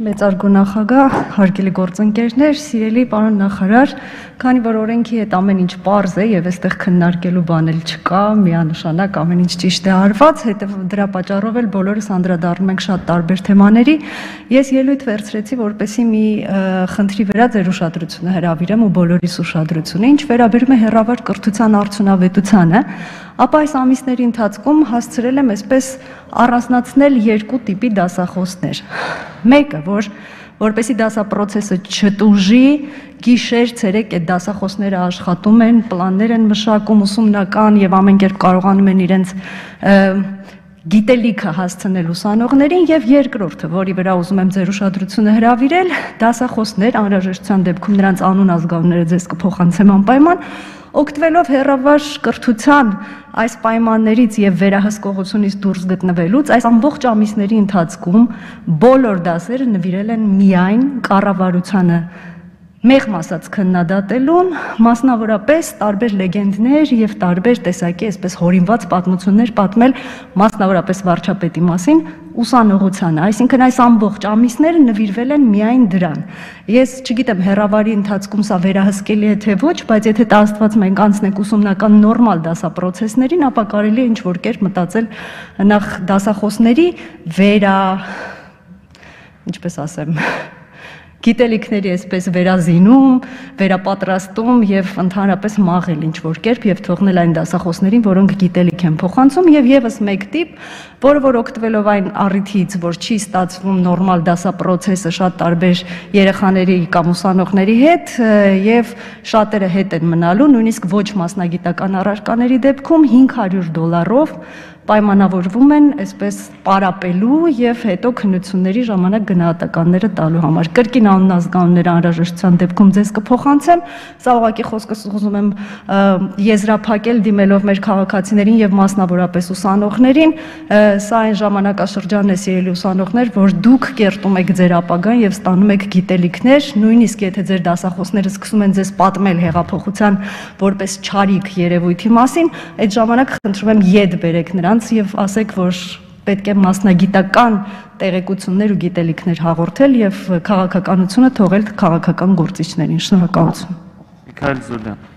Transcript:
Մեծարգո նախագահ, հարգելի գործընկերներ, սիրելի պարոն նախարար, քանի որ օրենքի հետ ամեն ինչ པարզ է եւ այստեղ քննարկելու բան էլ չկա, միանշանակ ամեն ինչ ճիշտ է արված, հետո դրա պատճառով էլ բոլորս անդրադառնում ենք շատ տարբեր թեմաների։ Ես ելույթ վերցրեցի, որպեսի մի խնդրի վրա ձեր ուշադրությունը հրավիրեմ ու բոլորիս ուշադրությունը, ինչ վերաբերում է հերավար կրթության արդյունավետությանը, ապա այս ամիսների ընթացքում հասցրել եմ այսպես առանձնացնել երկու տիպի դասախոսներ։ Մեկը, որ որպեսի դասապրոցեսը չտուժի, գիշեր, ցերեկ այդ դասախոսները աշխատում են, պլաններ են մշակում, ուսումնական եւ ամեն կերպ կարողանում են իրենց գիտելիքը հասցնել ուսանողներին եւ երկրորդը, որի վրա ուզում եմ ձեր ուշադրությունը հրավիրել, դասախոսներ անհրաժեշտության դեպքում նրանց անուն ազգանունները ձեզ կփոխանցեմ անպայման, օգտվելով հերավար կրթության այս պայմաններից եւ վերահսկողությունից դուրս գտնվելուց այս ամբողջ ամիսների ընթացքում բոլոր դասերը նվիրել են միայն կառավարությանը մեղմ ասած քննադատելուն, մասնավորապես տարբեր լեգենդներ եւ տարբեր տեսակի այսպես հորինված պատմություններ պատմել մասնավորապես վարչապետի մասին ուսանողությանը, այսինքն այս ամբողջ ամիսները նվիրվել են միայն դրան։ Ես չգիտեմ հերավարի ընթացքում սա վերահսկելի է թե ոչ, բայց եթե դա աստված մենք անցնենք ուսումնական նորմալ դասապրոցեսներին, ապա կարելի է ինչ որ կերպ մտածել նախ դասախոսների վերա ինչպես ասեմ, գիտելիքների այսպես վերազինում, վերապատրաստում եւ ընդհանրապես մաղել ինչ որ կերպ եւ թողնել այն դասախոսներին, որոնք գիտելիք են փոխանցում եւ եւս մեկ տիպ, որը որ օգտվելով այն առիթից, որ չի ստացվում նորմալ դասապրոցեսը շատ տարբեր երեխաների կամ ուսանողների հետ եւ շատերը հետ են մնալու, նույնիսկ ոչ մասնագիտական առարկաների դեպքում 500 դոլարով պայմանավորվում են այսպես պարապելու եւ հետո քննությունների ժամանակ գնահատականները տալու համար։ Կրկին աննազգանունները անհրաժեշտության դեպքում ձեզ կփոխանցեմ։ Սա ուղղակի խոսքս ուզում եմ եզրափակել դիմելով մեր քաղաքացիներին եւ մասնավորապես ուսանողներին։ Սա այն ժամանակաշրջանն է սիրելի ուսանողներ, որ դուք կերտում եք ձեր ապագան եւ ստանում եք գիտելիքներ, նույնիսկ եթե ձեր դասախոսները սկսում են ձեզ պատմել հեղափոխության որպես ճարիք երևույթի մասին, այդ ժամանակ խնդրում եմ յետ բերեք նրան նրանց եւ ասեք, որ պետք է մասնագիտական տեղեկություններ ու գիտելիքներ հաղորդել եւ քաղաքականությունը թողել քաղաքական գործիչներին։ Շնորհակալություն։ Միքայել Զոլյան